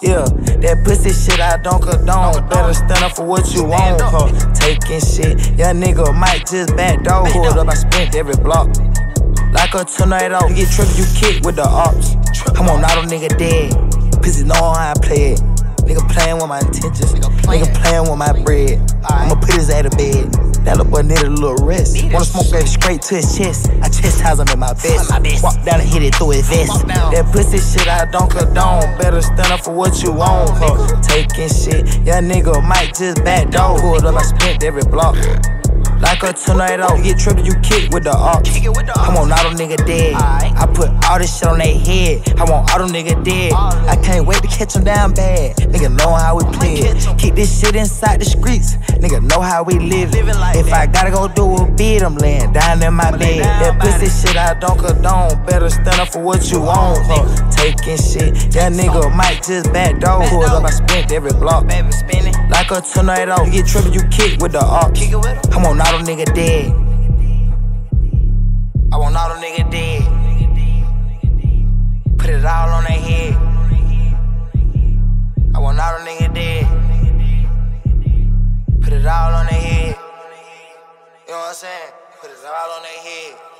Yeah, that pussy shit I don't condone. Better stand up for what you want, huh? Taking shit, young nigga might just back door. Hold up, I spent every block. Like a tornado, you get tripped, you kick with the ops. I'm on auto, nigga dead. Pussy know how I play it. Nigga playing with my intentions. Nigga playing with my bread. I'ma put his ass to bed. That little boy needed a little rest. Wanna smoke that straight to his chest. I chastise him in my vest. Walk down and hit it through his vest. That pussy shit I don't condone. Better stand up for what you want. Huh? Taking shit. Young nigga might just back door. Pulled up, I spent every block. Like a tornado, you get tripped, you kick with the ops. I'm on auto nigga dead. I put all this shit on their head. I want all auto nigga dead. I can't wait to catch them down bad. Nigga know how we play. Keep this shit inside the streets. Nigga know how we live. If I gotta go do a bid, I'm laying down in my bed. That pussy shit I don't condone. Better stand up for what you want. Taking shit. That nigga might just back door. Pulled up, I spent every block. Baby, spinning like a tornado, you get tripped, you kick with the ops. I'm on auto nigga dead. I want auto nigga dead. Put it all on their head. I want auto nigga dead. Put it all on their head. You know what I'm saying? Put it all on their head.